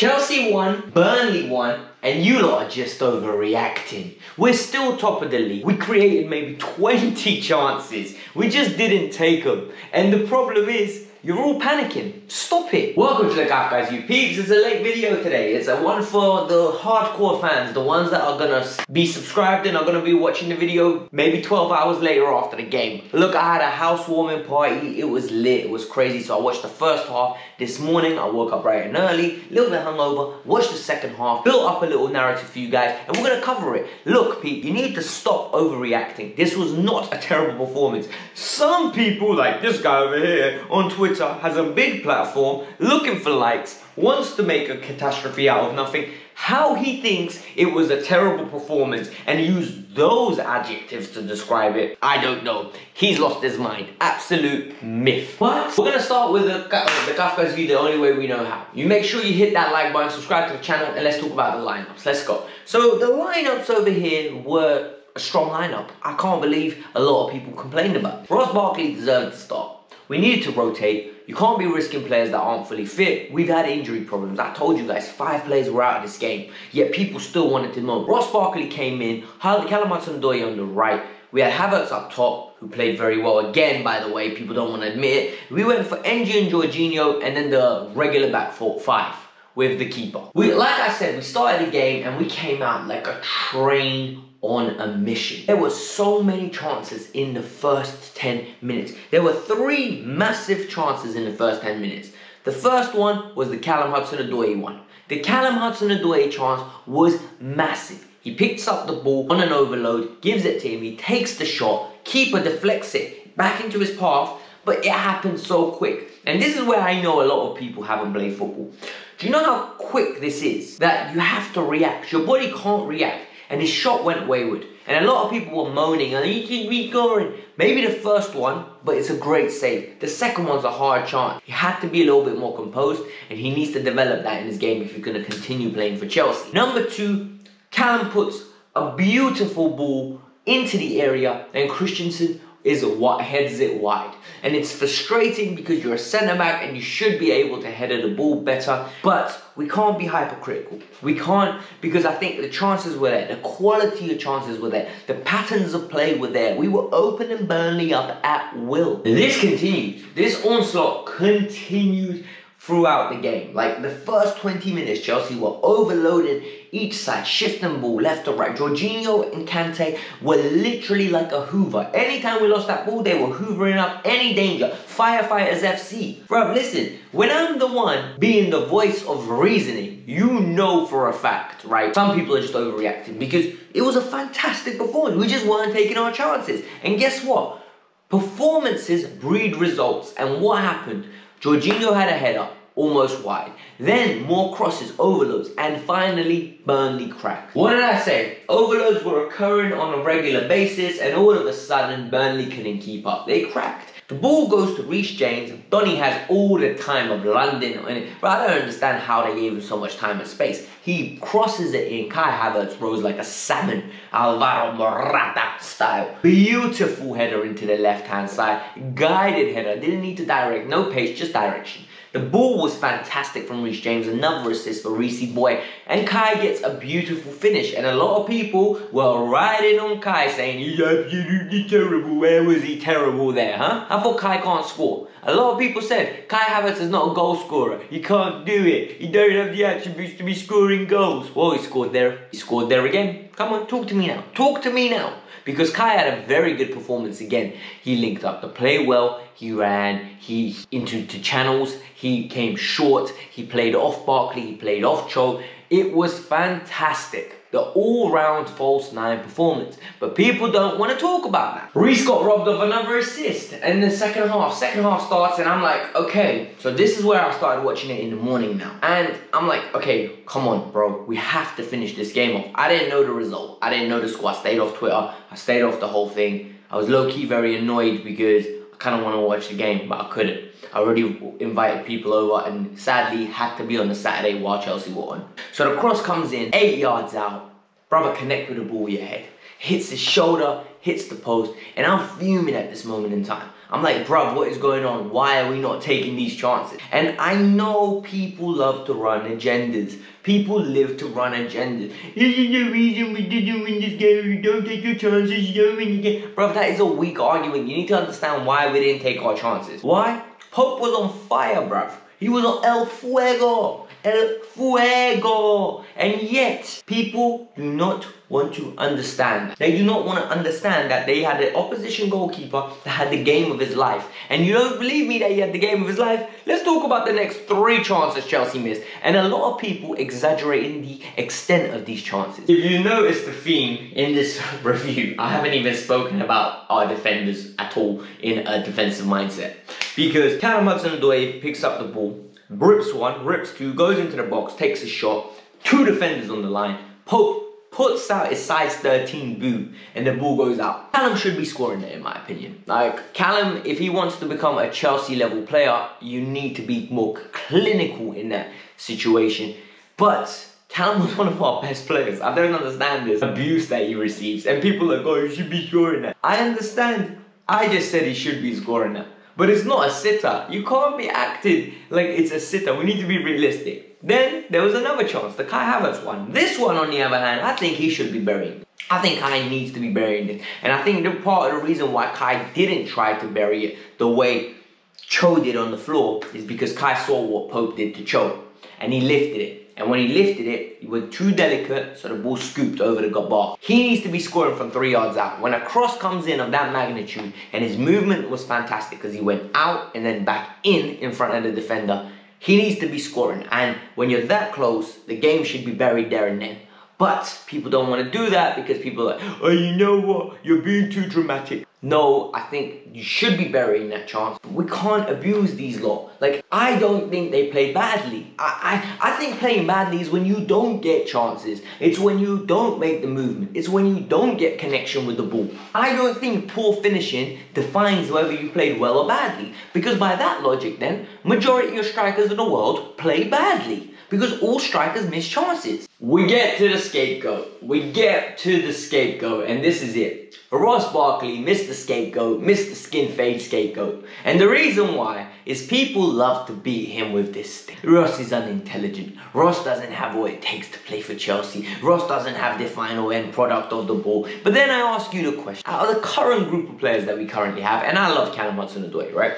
Chelsea won, Burnley won, and you lot are just overreacting. We're still top of the league. We created maybe 20 chances. We just didn't take them. And the problem is, you're all panicking. Stop it. Welcome to the Gaff Guys, you peeps. It's a late video today. It's a one for the hardcore fans, the ones that are gonna be subscribed and are gonna be watching the video maybe 12 hours later after the game. Look, I had a housewarming party. It was lit. It was crazy. So I watched the first half. This morning, I woke up bright and early, a little bit hungover, watched the second half, built up a little narrative for you guys, and we're gonna cover it. Look, Pete, you need to stop overreacting. This was not a terrible performance. Some people, like this guy over here on Twitter, Twitter has a big platform looking for likes, wants to make a catastrophe out of nothing, how he thinks it was a terrible performance and use those adjectives to describe it, I don't know. He's lost his mind. Absolute myth. What? We're gonna start with the, the Kavkas View the only way we know how. You make sure you hit that like button, subscribe to the channel, and let's talk about the lineups. Let's go. So the lineups over here were a strong lineup. I can't believe a lot of people complained about. It. Ross Barkley deserved to start. We needed to rotate. You can't be risking players that aren't fully fit. We've had injury problems. I told you guys, five players were out of this game, yet people still wanted to know. Ross Barkley came in, Callum Hudson-Odoi on the right. We had Havertz up top, who played very well again, by the way. People don't want to admit it. We went for Ng and Jorginho, and then the regular back four, five with the keeper. We, like I said, we started the game and we came out like a train on a mission. There were so many chances in the first 10 minutes. There were three massive chances in the first 10 minutes. The first one was the Callum Hudson-Odoi one. The Callum Hudson-Odoi chance was massive. He picks up the ball on an overload, gives it to him, he takes the shot, keeper deflects it back into his path, but it happens so quick. And this is where I know a lot of people haven't played football. Do you know how quick this is? That you have to react. Your body can't react and his shot went wayward. And a lot of people were moaning, and he me going. Maybe the first one, but it's a great save. The second one's a hard chance. He had to be a little bit more composed, and he needs to develop that in his game if he's going to continue playing for Chelsea. Number two, Callum puts a beautiful ball into the area, and Christensen is what heads it wide. And it's frustrating because you're a centre back and you should be able to header the ball better, but we can't be hypercritical. We can't because I think the chances were there, the quality of chances were there, the patterns of play were there. We were opening Burnley up at will. This continued. This onslaught continued throughout the game. Like the first 20 minutes, Chelsea were overloaded each side, shifting ball left to right. Jorginho and Kante were literally like a hoover. Anytime we lost that ball, they were hoovering up any danger. Firefighters FC. Bro, listen, when I'm the one being the voice of reasoning, you know for a fact, right? Some people are just overreacting because it was a fantastic performance. We just weren't taking our chances. And guess what? Performances breed results. And what happened? Jorginho had a header, almost wide. Then more crosses, overloads, and finally Burnley cracked. What did I say? Overloads were occurring on a regular basis and all of a sudden Burnley couldn't keep up. They cracked. The ball goes to Reece James. Donny has all the time of London but I don't understand how they gave him so much time and space. He crosses it in. Kai Havertz rose like a salmon, Alvaro Morata style. Beautiful header into the left hand side. Guided header. Didn't need to direct. No pace, just direction. The ball was fantastic from Reece James, another assist for Reece Boy, and Kai gets a beautiful finish. And a lot of people were riding on Kai saying he's absolutely terrible. Where was he terrible there, huh? I thought Kai can't score. A lot of people said Kai Havertz is not a goal scorer. He can't do it. He don't have the attributes to be scoring goals. Well, he scored there. He scored there again. Come on, talk to me now. Talk to me now. Because Kai had a very good performance again. He linked up the play well. He ran. He into channels. He came short. He played off Barkley. He played off Cho. It was fantastic the all-round false nine performance. But people don't want to talk about that. Reece got robbed of another assist in the second half. Second half starts and I'm like, okay. So this is where I started watching it in the morning now. And I'm like, okay, come on, bro. We have to finish this game off. I didn't know the result. I didn't know the score. I stayed off Twitter. I stayed off the whole thing. I was low-key very annoyed because kind of want to watch the game, but I couldn't. I already invited people over and sadly had to be on the Saturday while Chelsea were on. So the cross comes in, eight yards out. Brother connect with the ball with your head. Hits his shoulder, hits the post, and I'm fuming at this moment in time. I'm like, bruv, what is going on? Why are we not taking these chances? And I know people love to run agendas. People live to run agendas. This is the reason we didn't win this game. We don't take your chances, you don't win the game. Bruv, that is a weak argument. You need to understand why we didn't take our chances. Why? Pope was on fire, bruv. He was El Fuego. El Fuego. And yet, people do not want to understand. They do not want to understand that they had an opposition goalkeeper that had the game of his life. And you don't believe me that he had the game of his life? Let's talk about the next three chances Chelsea missed. And a lot of people exaggerating the extent of these chances. If you notice the theme in this review, I haven't even spoken about our defenders at all in a defensive mindset. Because Callum Hudson-Odoi picks up the ball, rips one, rips two, goes into the box, takes a shot, two defenders on the line, Pope puts out his size 13 boot and the ball goes out. Callum should be scoring it in my opinion. Like Callum, if he wants to become a Chelsea level player, you need to be more clinical in that situation. But Callum was one of our best players. I don't understand this abuse that he receives. And people are like, oh, you should be scoring that. I understand. I just said he should be scoring that. But it's not a sitter. You can't be acting like it's a sitter. We need to be realistic. Then there was another chance, the Kai Havertz one. This one, on the other hand, I think he should be buried. I think Kai needs to be buried. And I think the part of the reason why Kai didn't try to bury it the way Cho did on the floor is because Kai saw what Pope did to Cho. And he lifted it. And when he lifted it, he was too delicate, so the ball scooped over the bar. He needs to be scoring from three yards out. When a cross comes in of that magnitude, and his movement was fantastic because he went out and then back in in front of the defender, he needs to be scoring. And when you're that close, the game should be buried there and then. But people don't want to do that because people are like, oh, you know what? You're being too dramatic. No, I think you should be burying that chance. We can't abuse these lot. Like, I don't think they play badly. I, I, I think playing badly is when you don't get chances. It's when you don't make the movement. It's when you don't get connection with the ball. I don't think poor finishing defines whether you played well or badly. Because by that logic then, majority of strikers in the world play badly. Because all strikers miss chances. We get to the scapegoat. We get to the scapegoat, and this is it. Ross Barkley, Mr. Scapegoat, Mr. Skin Fade Scapegoat. And the reason why is people love to beat him with this thing. Ross is unintelligent. Ross doesn't have what it takes to play for Chelsea. Ross doesn't have the final end product of the ball. But then I ask you the question, out of the current group of players that we currently have, and I love Callum Hudson-Odoi, right?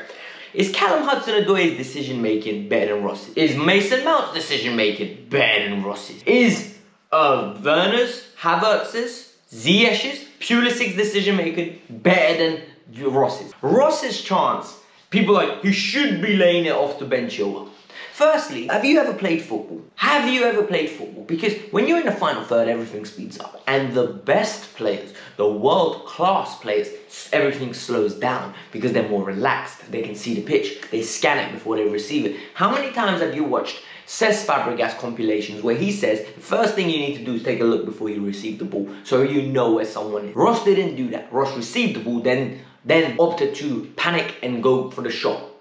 Is Callum Hudson-Odoi's decision making better than Ross's? Is Mason Mount's decision making better than Ross's? Is uh, Werner's, Havertz's, Ziyech's, Pulisic's decision making better than Ross's? Ross's chance, people like, he should be laying it off to Ben Chilwell. Firstly, have you ever played football? Have you ever played football? Because when you're in the final third, everything speeds up. And the best players, the world-class players, everything slows down because they're more relaxed. They can see the pitch. They scan it before they receive it. How many times have you watched Cesc Fabregas compilations where he says the first thing you need to do is take a look before you receive the ball so you know where someone is. Ross didn't do that. Ross received the ball, then, then opted to panic and go for the shot.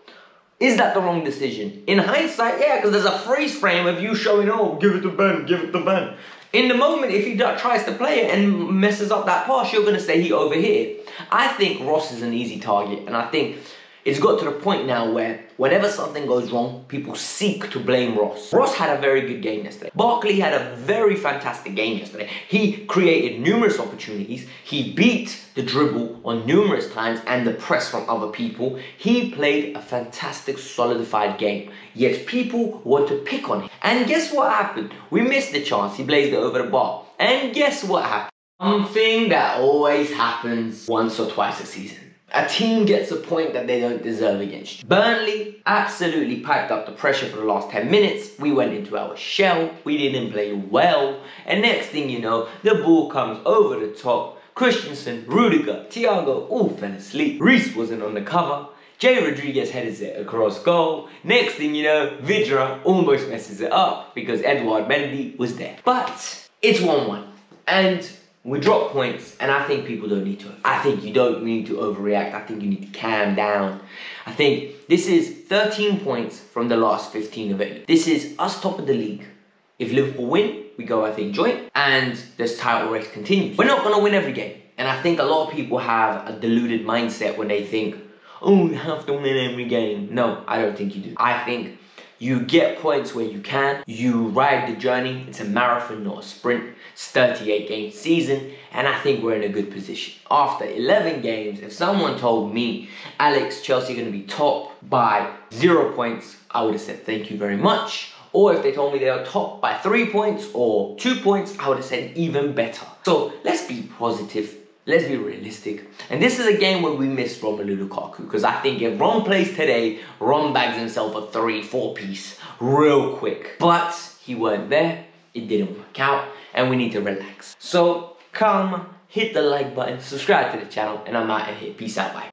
Is that the wrong decision? In hindsight, yeah, because there's a freeze frame of you showing, oh, give it to Ben, give it to Ben. In the moment, if he tries to play it and messes up that pass, you're going to say he over here. I think Ross is an easy target, and I think it's got to the point now where whenever something goes wrong, people seek to blame Ross. Ross had a very good game yesterday. Barkley had a very fantastic game yesterday. He created numerous opportunities. He beat the dribble on numerous times and the press from other people. He played a fantastic, solidified game. Yet people want to pick on him. And guess what happened? We missed the chance. He blazed it over the bar. And guess what happened? Something that always happens once or twice a season a team gets a point that they don't deserve against you. Burnley absolutely piped up the pressure for the last 10 minutes. We went into our shell. We didn't play well. And next thing you know, the ball comes over the top. Christensen, Rudiger, Thiago all fell asleep. Reece wasn't on the cover. Jay Rodriguez headed it across goal. Next thing you know, Vydra almost messes it up because Edouard Mendy was there. But it's 1-1. And we drop points, and I think people don't need to. I think you don't need to overreact. I think you need to calm down. I think this is 13 points from the last 15 of available. This is us top of the league. If Liverpool win, we go, I think, joint, and this title race continues. We're not going to win every game. And I think a lot of people have a deluded mindset when they think, oh, you have to win every game. No, I don't think you do. I think you get points where you can. You ride the journey. It's a marathon, not a sprint. It's 38 game season, and I think we're in a good position. After 11 games, if someone told me, Alex, Chelsea are going to be top by zero points, I would have said thank you very much. Or if they told me they were top by three points or two points, I would have said even better. So let's be positive let's be realistic. And this is a game where we miss Romelu Lukaku because I think if Rom plays today, Rom bags himself a three, four piece real quick. But he weren't there, it didn't work out, and we need to relax. So come, hit the like button, subscribe to the channel, and I'm out of here. Peace out, bye.